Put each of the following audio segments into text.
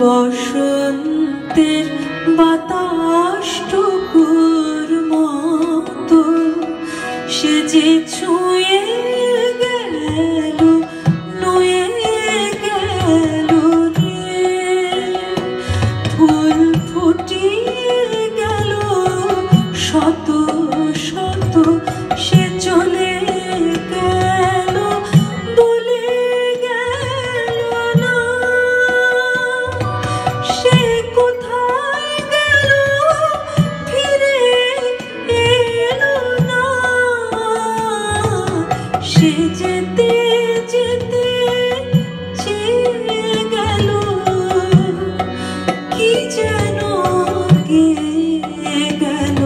বসন্তের বাতাস সে যেতে যেতে চেয়ে গেল। কি যেন কে গেল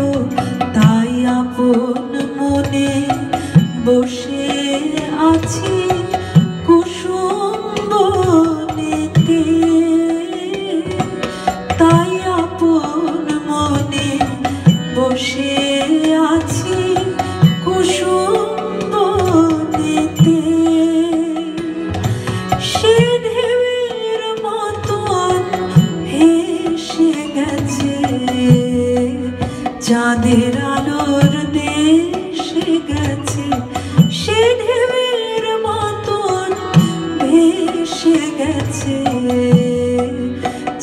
তাই আপন মনে বসে আছি। চাঁদের আলোর দেশে গেছে, সে ঢেউয়ের মতন ভেসে গেছে।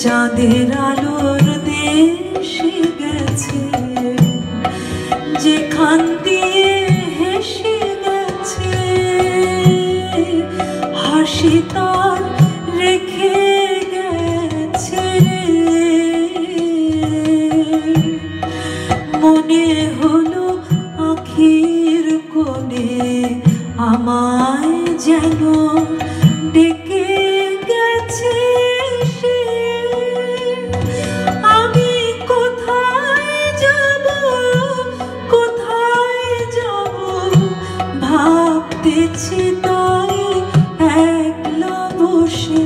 চাঁদের আলোর দেশে গেছে, যেখান দিয়ে হেসে গেছে। হাসি তার হলো আখির কোণে, আমায় যেন ডেকে গেছে আমি কোথায় যাব কোথায় যাব? ভাবতেছি তাই একলা বসে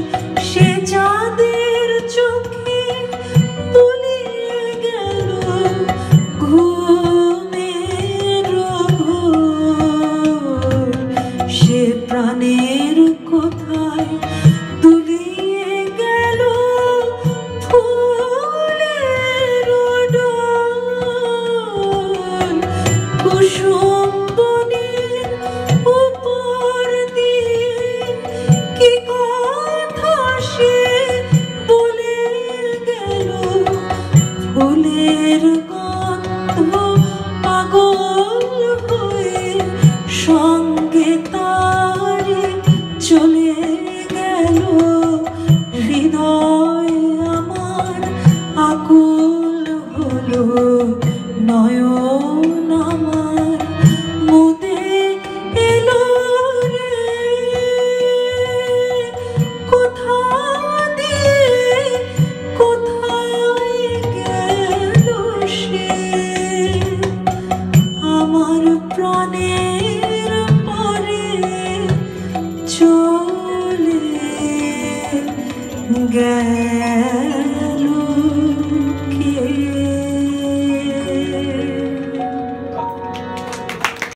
ফুলের গন্ধ পাগল হয়ে সঙ্গে তারে চলে গেল। হৃদয় আমার আকুল হলো নয়ন।